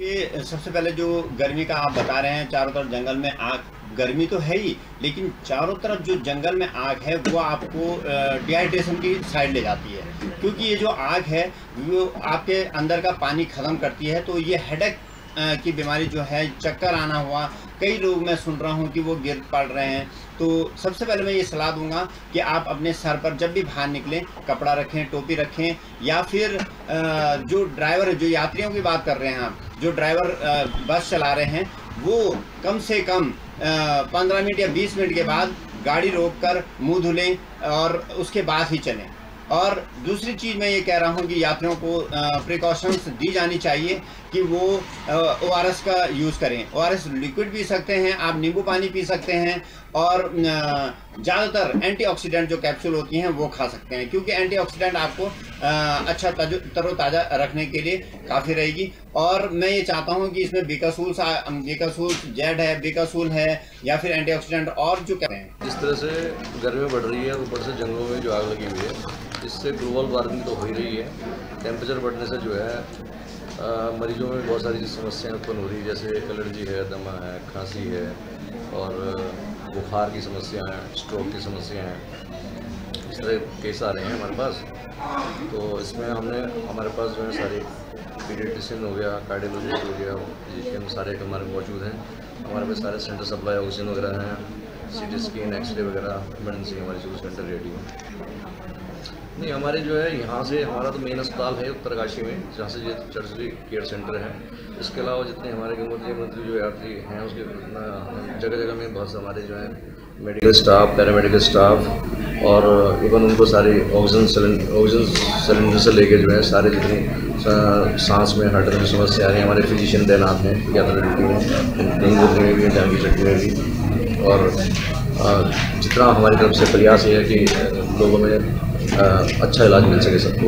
ये सबसे पहले जो गर्मी का आप बता रहे हैं, चारों तरफ़ जंगल में आग, गर्मी तो है ही, लेकिन चारों तरफ़ जो जंगल में आग है, वो आपको डिहाइड्रेशन की साइड ले जाती है। क्योंकि ये जो आग है, वो आपके अंदर का पानी ख़त्म करती है तो ये हेडेक की बीमारी जो है, चक्कर आना हुआ। कई लोग मैं सुन रहा हूँ कि वो गिर पड़ रहे हैं। तो सबसे पहले मैं ये सलाह दूँगा कि आप अपने सर पर जब भी बाहर निकलें, कपड़ा रखें, टोपी रखें, या फिर जो ड्राइवर जो यात्रियों की बात कर रहे हैं आप, जो ड्राइवर बस चला रहे हैं, वो कम से कम पंद्रह मिनट या बीस मिनट के बाद गाड़ी रोक कर मुँह धुलें और उसके बाद ही चलें। और दूसरी चीज़ मैं ये कह रहा हूँ कि यात्रियों को प्रिकॉशंस दी जानी चाहिए कि वो ओ आर एस का यूज़ करें। ओ आर एस लिक्विड पी सकते हैं, आप नींबू पानी पी सकते हैं और ज़्यादातर एंटीऑक्सीडेंट जो कैप्सूल होती हैं वो खा सकते हैं क्योंकि एंटीऑक्सीडेंट आपको अच्छा तरोताज़ा रखने के लिए काफ़ी रहेगी। और मैं ये चाहता हूँ कि इसमें बिकासूल बिकासूल जेड है बिकासूल है या फिर एंटीऑक्सीडेंट और जो कहते हैं। जिस तरह से गर्मी बढ़ रही है, ऊपर से जंगलों में जो आग लगी हुई है इससे ग्लोबल वार्मिंग तो हो ही रही है। टेम्परेचर बढ़ने से जो है आ, मरीजों में बहुत सारी समस्याएँ उत्पन्न हो रही है जैसे एलर्जी है दमा है खांसी है और बुखार की समस्या है स्ट्रोक की समस्या है। इस तरह केस आ रहे हैं हमारे पास। तो इसमें हमने हमारे पास जो है सारे पीडियटिशियन हो गया कार्डियोलॉजिस्ट हो गया फिजिशियन सारे हमारे मौजूद हैं। हमारे पास सारे सेंटर सप्लाई ऑक्सीजन वगैरह हैं सी टी स्कैन एक्सरे वगैरह इमरजेंसी हमारे चौबीस घंटे रेडी है। नहीं, हमारे जो है, यहाँ से हमारा तो मेन अस्पताल है उत्तरकाशी में, जहाँ से ये चर्चरी केयर सेंटर है। इसके अलावा जितने हमारे गंगोत्री मंत्री जो यात्री हैं, उसके जगह जगह में बहुत से हमारे जो है मेडिकल स्टाफ पैरामेडिकल स्टाफ और इवन उनको सारे ऑक्सीजन सिलेंडर ऑक्सीजन सिलेंडर से लेके जो है, सारे जितने सांस में हार्ट की समस्या आ रही है, हमारे फिजिशियन तैनात हैं यात्रा ड्यूटी में गंगोत्री में भी की चट्टी में भी। और जितना हमारी तरफ़ से प्रयास है कि लोगों में अच्छा इलाज मिल सके सबको।